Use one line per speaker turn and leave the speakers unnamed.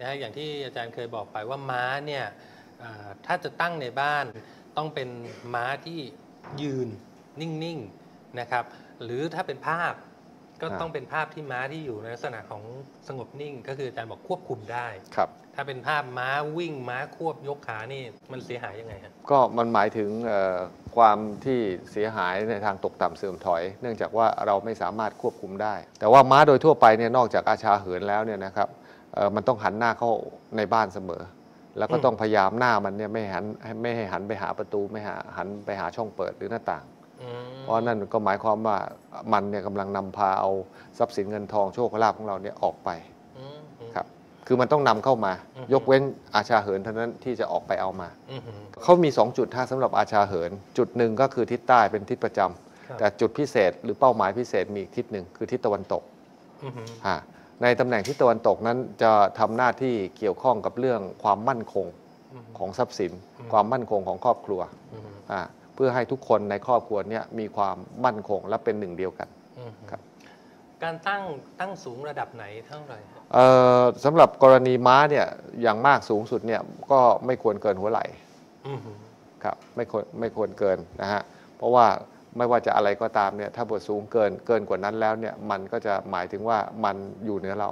นะฮะอย่างที่อาจารย์เคยบอกไปว่าม้าเนี่ยอ่าถ้าจะตั้งในบ้านต้องเป็นม้าที่ยืนนิ่งๆนะครับหรือถ้าเป็นภาพก็
อ่า
ต้องเป็นภาพที่ม้าที่อยู่ในลักษณะของสงบนิ่ง ก็คืออาจารย์บอกควบคุมได้
ครับ
ถ้าเป็นภาพม้าวิ่งม้าควบยกขานี่มันเสียหายยังไงฮะ
ก็มันหมายถึงเอ่อความที่เสียหายในทางตกต่ำเสื่อมถอย เนื่องจากว่าเราไม่สามารถควบคุมได้ แต่ว่าม้าโดยทั่วไปเนี่ยนอกจากอาชาเหินแล้วเนี่ยนะครับเอ่อ มันต้องหันหน้าเข้าในบ้านเสมอ แล้วก็
อืม
ต้องพยายามหน้ามันเนี่ยไม่หันไม่ให้หันไปหาประตูไม่หาหันไปหาช่องเปิดหรือหน้าต่าง
อืม
เพราะนั่นก็หมายความว่ามันเนี่ยกำลังนำพาเอาทรัพย์สินเงินทองโชคลาภของเราเนี่ยออกไป
อืมอืม
ครับคือมันต้องนำเข้ามา
อืม
ยกเว้นอาชาเหินเท่านั้นที่จะออกไปเอามา
อืมอืม
เขามี 2 จุดท่าสำหรับอาชาเหิน จุดหนึ่งก็คือทิศใต้เป็นทิศประจำ
ครับ
แต่จุดพิเศษหรือเป้าหมายพิเศษมีอีกทิศหนึ่งคือทิศตะวันตก
อืมอืม
อ่า ในตำแหน่งทิศตะวันตกนั้นจะทำหน้าที่เกี่ยวข้องกับเรื่องความมั่นคง
อืม
ของทรัพย์สิน
อืม
ความมั่นคงของครอบครัว
อืม
อ่าเพื่อให้ทุกคนในครอบครัวเนี้มีความมั่นคงและเป็นหนึ่งเดียวกัน
อืม
ครับ
การตั้งตั้งสูงระดับไหนเท่าไหร่ฮะ
เอ่อสำหรับกรณีม้าเนี่ยอย่างมากสูงสุดเนี่ยก็ไม่ควรเกินหัวไหล่
อืมอืม
ครับไม่ควรไม่ควรเกินนะฮะเพราะว่า ไม่ว่าจะอะไรก็ตามเนี่ยถ้าบทสูงเกินเกินกว่านั้นแล้วเนี่ยมันก็จะหมายถึงว่ามันอยู่เหนือเรา